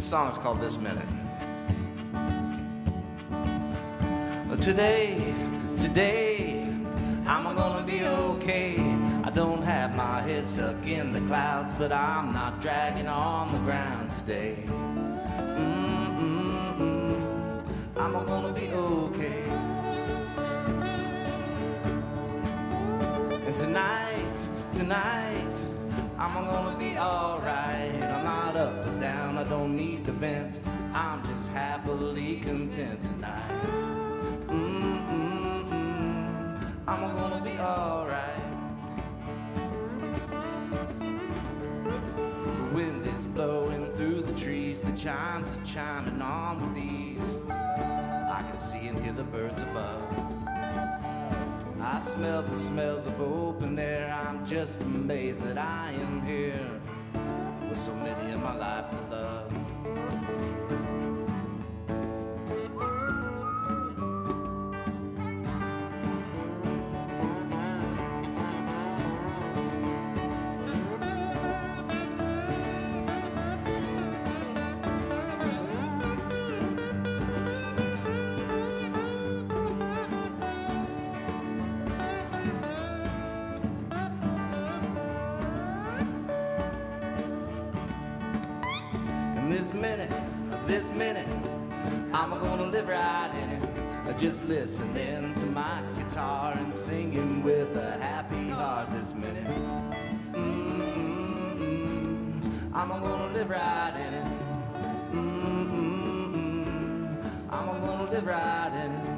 This song is called This Minute. Today, today, I'm gonna be okay. I don't have my head stuck in the clouds, but I'm not dragging on the ground today. I'm gonna be okay. And tonight, tonight, I'm gonna be alright. I'm not up or down, don't need to vent. I'm just happily content tonight. Mm-mm-mm. I'm gonna be alright. The wind is blowing through the trees, the chimes are chiming on with ease. I can see and hear the birds above. I smell the smells of open air. I'm just amazed that I am here with so many in my life to love. This minute, this minute, I'm gonna live right in it. Just listening to Mike's guitar and singing with a happy heart this minute. Mm-mm-mm. I'm gonna live right in it. Mm-mm-mm. I'm gonna live right in it.